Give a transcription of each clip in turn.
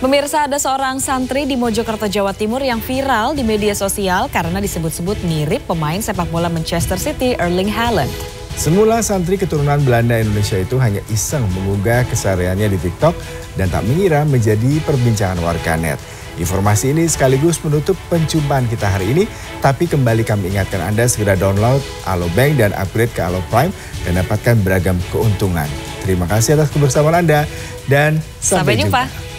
Pemirsa ada seorang santri di Mojokerto, Jawa Timur yang viral di media sosial karena disebut-sebut mirip pemain sepak bola Manchester City Erling Haaland. Semula santri keturunan Belanda Indonesia itu hanya iseng mengunggah kesehariannya di TikTok dan tak mengira menjadi perbincangan warganet. Informasi ini sekaligus menutup penjumpaan kita hari ini, tapi kembali kami ingatkan Anda segera download Alobank dan upgrade ke Alo Prime dan dapatkan beragam keuntungan. Terima kasih atas kebersamaan Anda dan sampai, sampai jumpa. jumpa.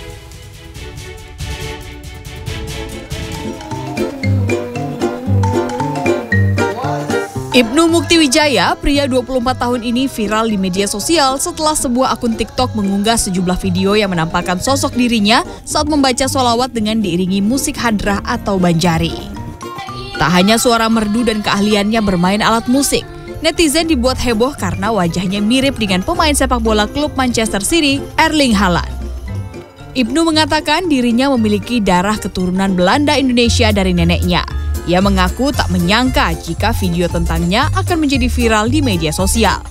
Ibnu Mukti Wijaya, pria 24 tahun ini viral di media sosial setelah sebuah akun TikTok mengunggah sejumlah video yang menampakkan sosok dirinya saat membaca solawat dengan diiringi musik hadrah atau banjari. Tak hanya suara merdu dan keahliannya bermain alat musik, netizen dibuat heboh karena wajahnya mirip dengan pemain sepak bola klub Manchester City, Erling Haaland. Ibnu mengatakan dirinya memiliki darah keturunan Belanda Indonesia dari neneknya – ia mengaku tak menyangka jika video tentangnya akan menjadi viral di media sosial.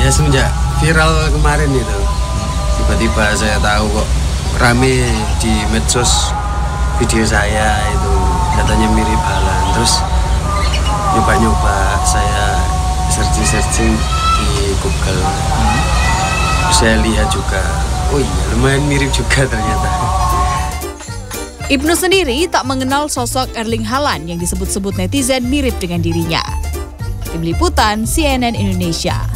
Ya semenjak viral kemarin itu, tiba-tiba saya tahu kok rame di medsos video saya itu katanya mirip Halan. Terus nyoba-nyoba saya searching-searching di Google. Terus saya lihat juga, oh iya lumayan mirip juga ternyata. Ibnu sendiri tak mengenal sosok Erling Haaland yang disebut-sebut netizen mirip dengan dirinya. Tim Liputan CNN Indonesia